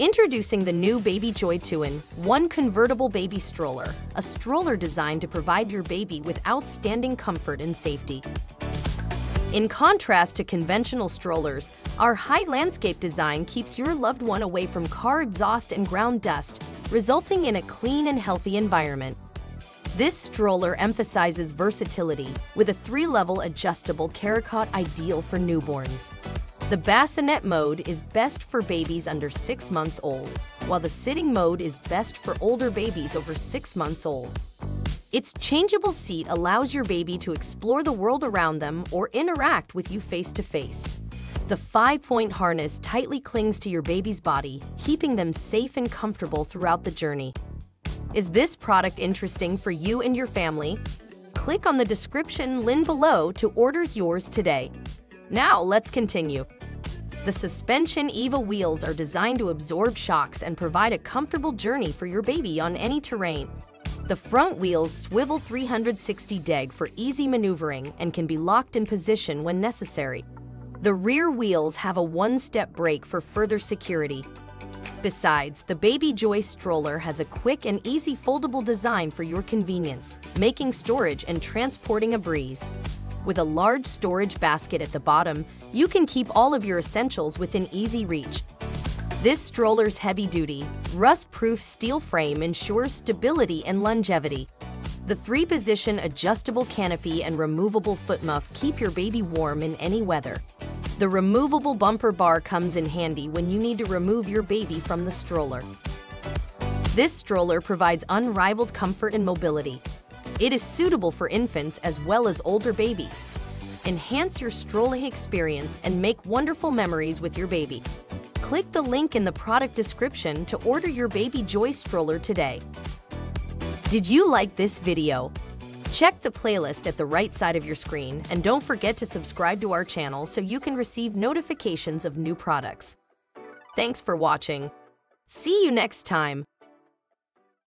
Introducing the new Baby Joy 2-in, one convertible baby stroller, a stroller designed to provide your baby with outstanding comfort and safety. In contrast to conventional strollers, our high landscape design keeps your loved one away from car exhaust and ground dust, resulting in a clean and healthy environment. This stroller emphasizes versatility with a three-level adjustable carrycot ideal for newborns. The bassinet mode is best for babies under 6 months old, while the sitting mode is best for older babies over 6 months old. Its changeable seat allows your baby to explore the world around them or interact with you face to face. The five-point harness tightly clings to your baby's body, keeping them safe and comfortable throughout the journey. Is this product interesting for you and your family? Click on the description link below to order yours today. Now, let's continue. The suspension EVA wheels are designed to absorb shocks and provide a comfortable journey for your baby on any terrain. The front wheels swivel 360 deg for easy maneuvering and can be locked in position when necessary. The rear wheels have a one-step brake for further security. Besides, the Baby Joy stroller has a quick and easy foldable design for your convenience, making storage and transporting a breeze. With a large storage basket at the bottom, you can keep all of your essentials within easy reach. This stroller's heavy-duty, rust-proof steel frame ensures stability and longevity. The three-position adjustable canopy and removable foot muff keep your baby warm in any weather. The removable bumper bar comes in handy when you need to remove your baby from the stroller. This stroller provides unrivaled comfort and mobility, it is suitable for infants as well as older babies. Enhance your strolling experience and make wonderful memories with your baby. Click the link in the product description to order your Baby Joy stroller today. Did you like this video? Check the playlist at the right side of your screen and don't forget to subscribe to our channel so you can receive notifications of new products. Thanks for watching. See you next time.